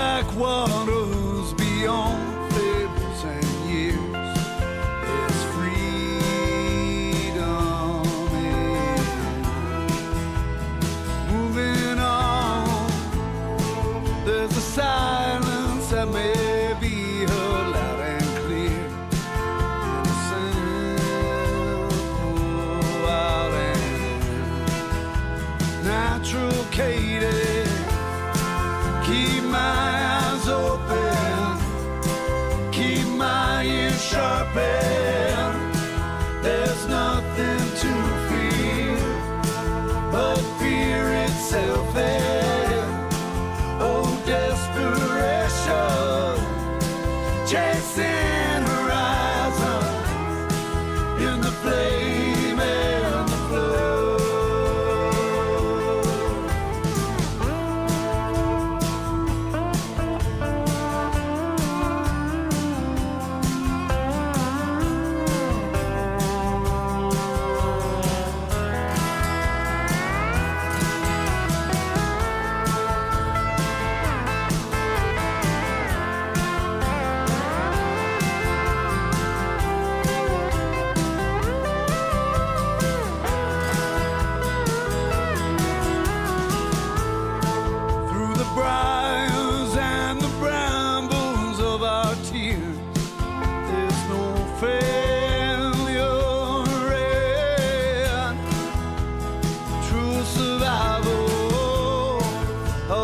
Backwaters beyond fables and years. There's freedom in moving on. There's a silence that may be heard loud and clear. Natural cadence.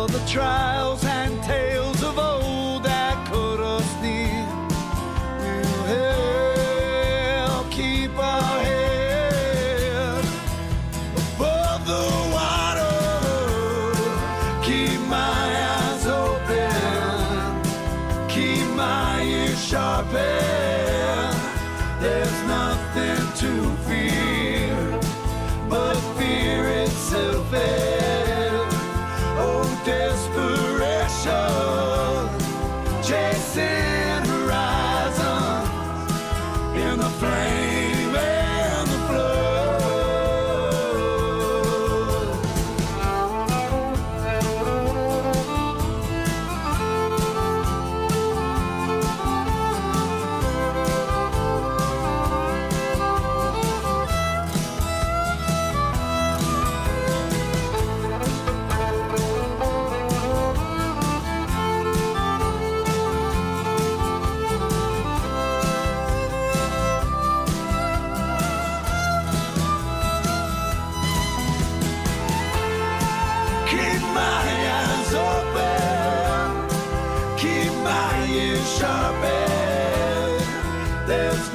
the trial.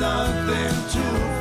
nothing to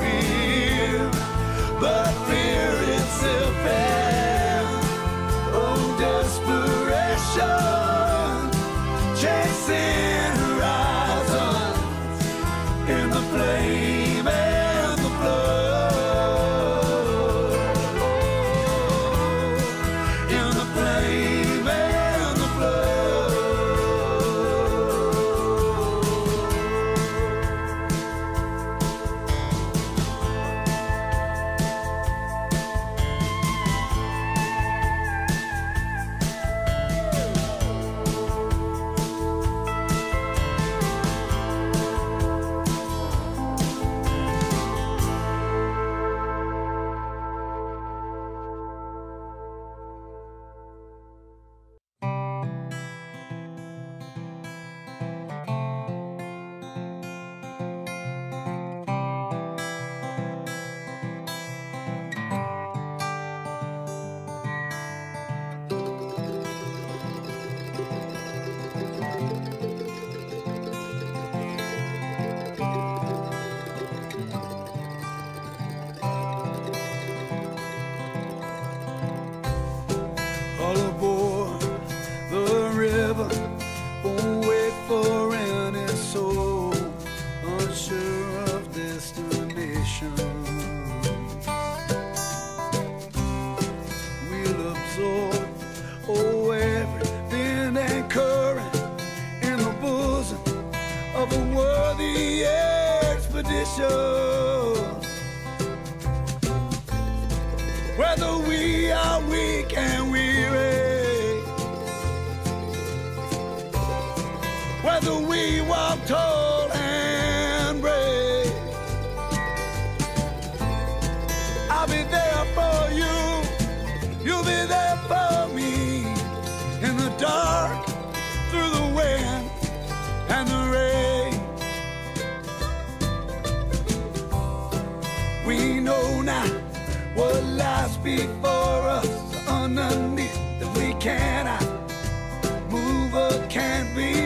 of a worthy expedition. Whether we are weak and weary, whether we walk tall. before us underneath that we cannot move or can't be.